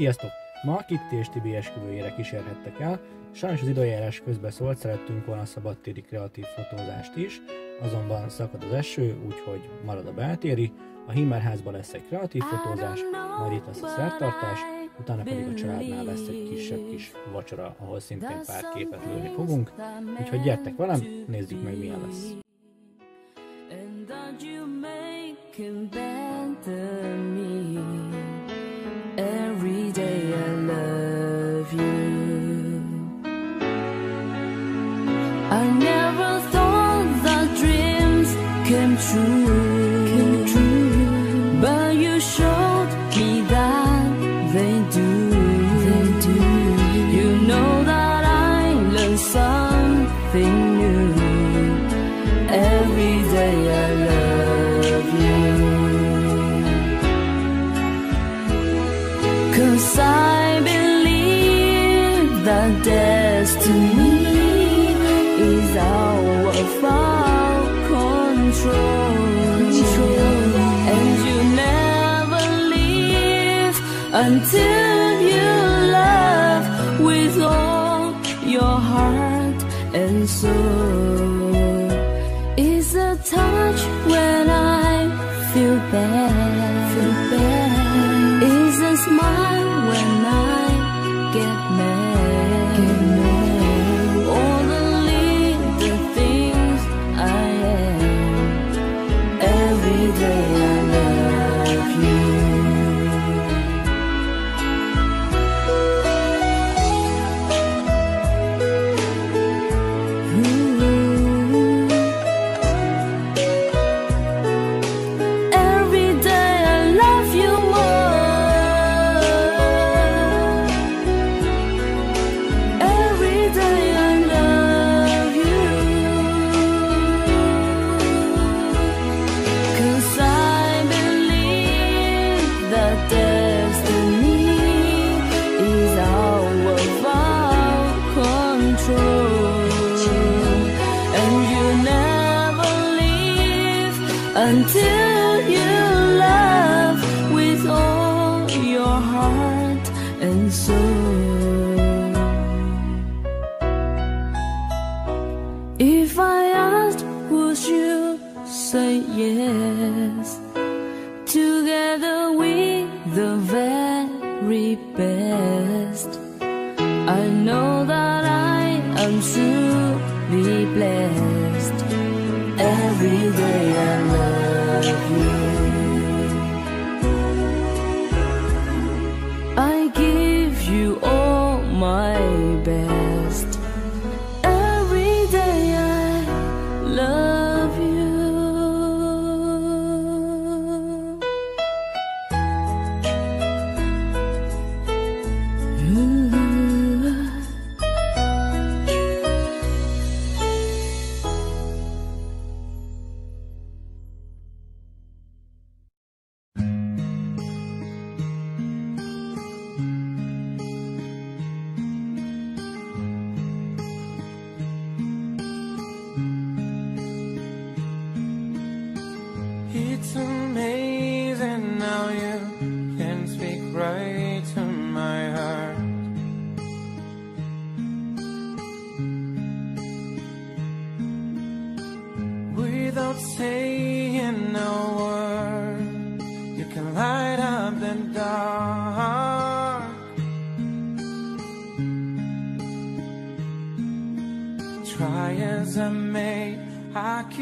Sziasztok! Ma Kitty és Tibi esküvőjére kísérhettek el. Sajnos az időjárás közben szólt, szerettünk volna szabadtéri kreatív fotózást is, azonban szakad az eső, úgyhogy marad a beltéri. A Himmerházban lesz egy kreatív fotózás, majd itt lesz a szertartás, utána pedig a családnál lesz egy kisebb kis vacsora, ahol szintén pár képet lőni fogunk. Úgyhogy gyertek velem, nézzük meg milyen lesz. And until you love with all your heart and soul. Is a touch when I feel bad. Feel bad. Is a smile when I get mad. Get mad. All the little things I am. Every day say yes? Together we the very best. I know that I am truly blessed. Every day I love you. I give you all my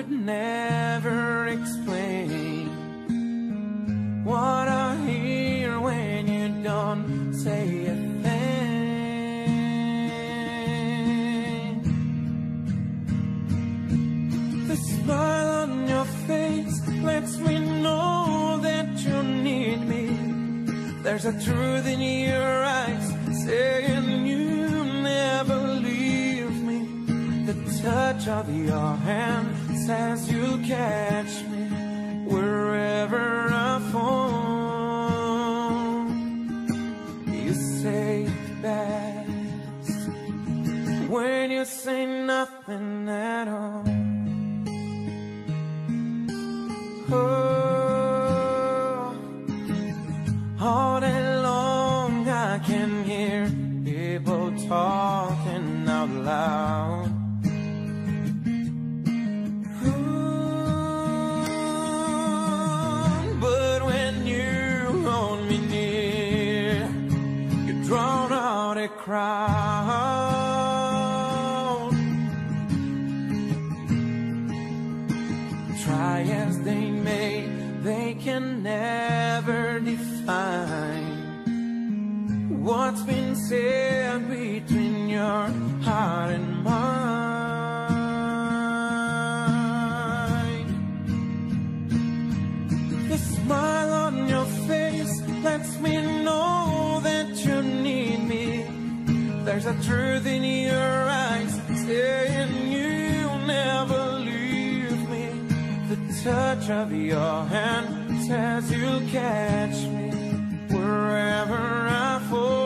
could never explain what I hear when you don't say a thing. The smile on your face lets me know that you need me. There's a truth in your eyes saying you never leave me. The touch of your hand says you'll catch me wherever I fall. You say best when you say nothing at all. Oh, crowd. Try as they may, they can never define what's been said between your heart and mine. The smile on your face lets me There's a truth in your eyes saying you'll never leave me. The touch of your hand says you'll catch me wherever I fall.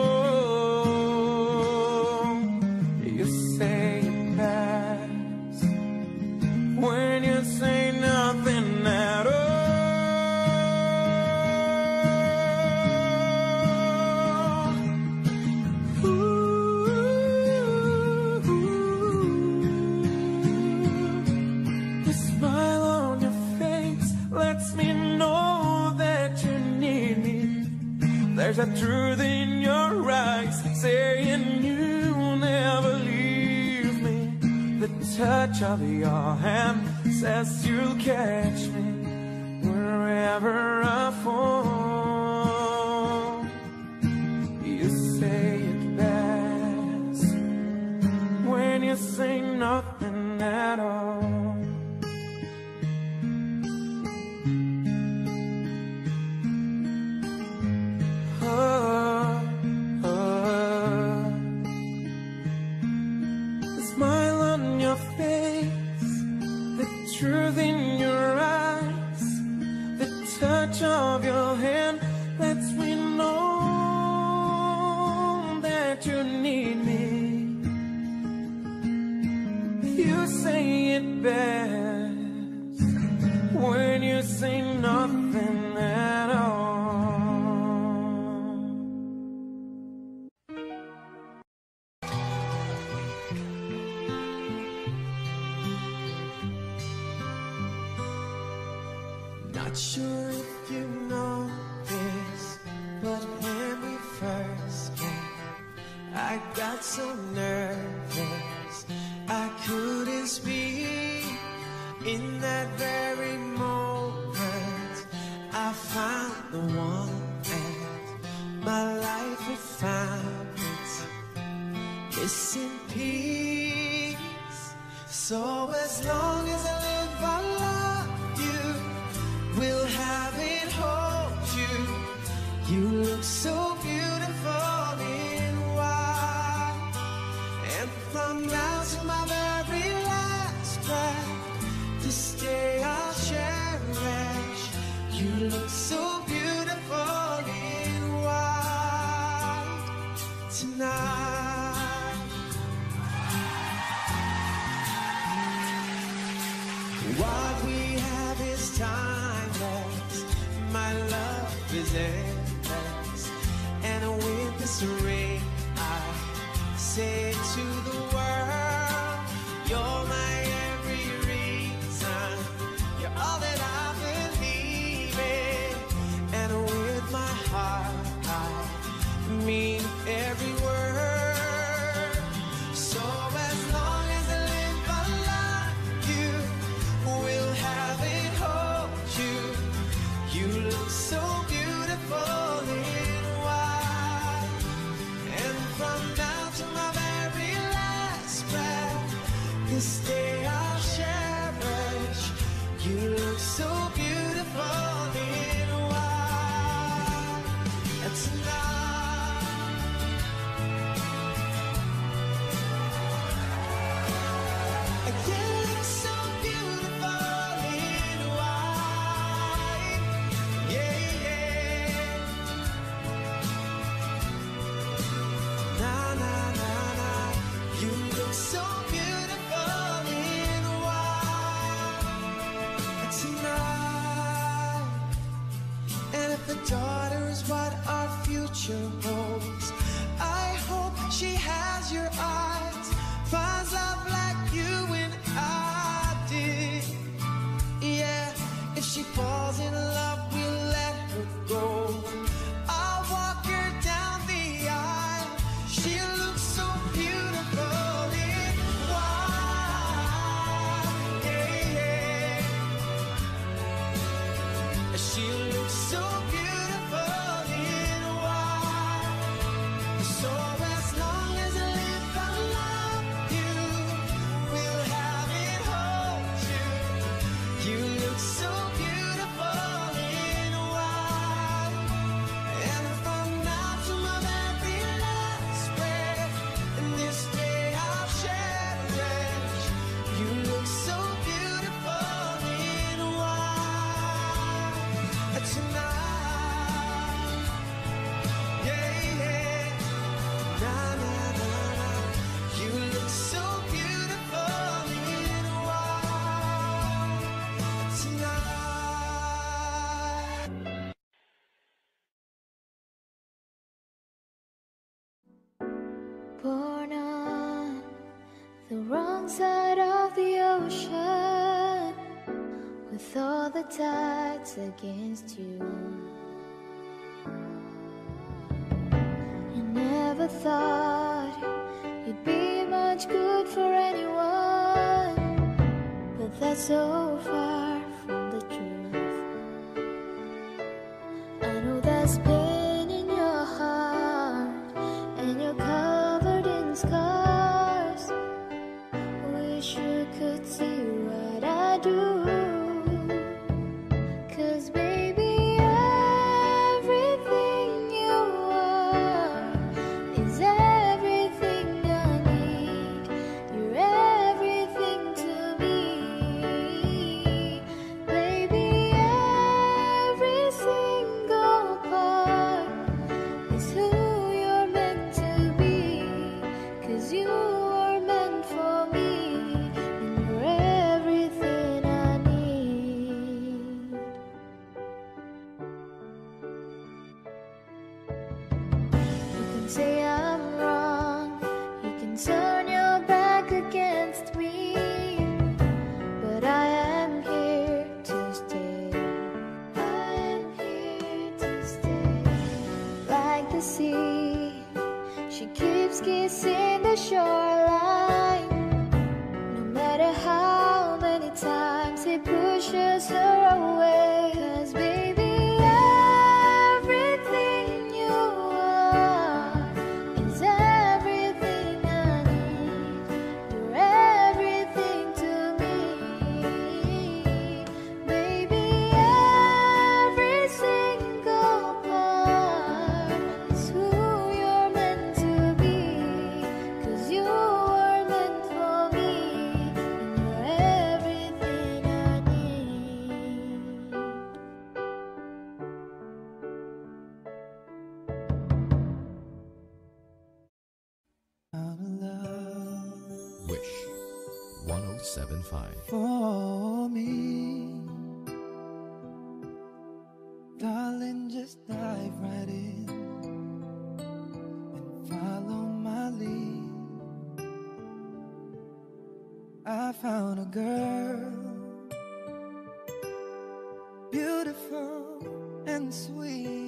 Of your hand says you'll catch me wherever your face, the truth in your eyes, the touch of your hand lets me know that you need me. You say it best when Not sure if you know this, but when we first met, I got so nervous I couldn't speak. In that very moment, I found the one, and my life had found its missing piece. So as long as I You look so beautiful in white. And from now to my very last breath, this day I'll cherish. You look so this day wrong side of the ocean with all the tides against you. You never thought you'd be much good for anyone, but that's so far from the truth. I know there's say I'm wrong, you can turn your back against me, but I am here to stay. I am here to stay. Like the sea, she keeps kissing the shoreline. 1075. for me. Darling, just dive right in and follow my lead. I found a girl, beautiful and sweet.